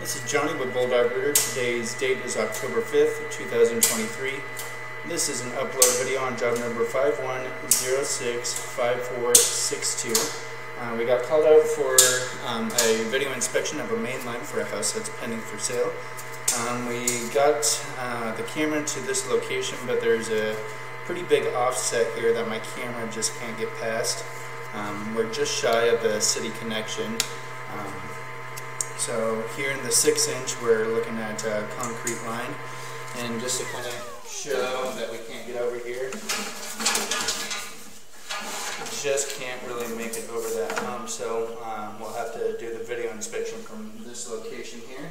This is Johnny with Bulldog Rooter. Today's date is October 5th, 2023. This is an upload video on job number 51065462. Uh, we got called out for um, a video inspection of a main line for a house that's pending for sale. Um, we got uh, the camera to this location, but there's a pretty big offset here that my camera just can't get past. Um, we're just shy of the city connection. So here in the six inch, we're looking at concrete line. And just to kind of show that we can't get over here, just can't really make it over that hump. So um, we'll have to do the video inspection from this location here.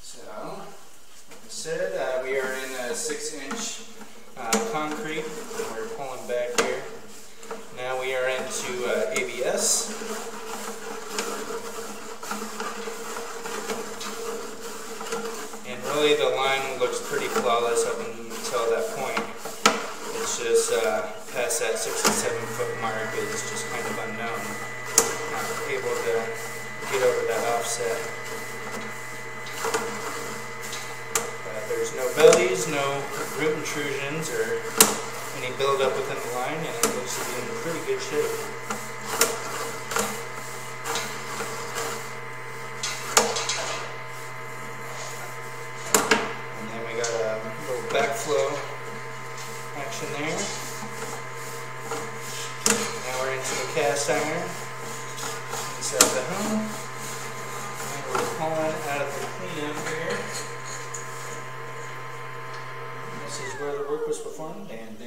So, like I said, uh, we are in a six inch uh, concrete. We're pulling back here. Now we are into uh, ABS. The line looks pretty flawless up until that point. It's just uh, past that 67 foot mark is just kind of unknown. Not able to get over that offset. But there's no bellies, no root intrusions, or any buildup within the line, and it looks to be in pretty good shape. Now we're into the cast iron inside the home. And we're pulling out of the cleanup here. this is where the work was performed, and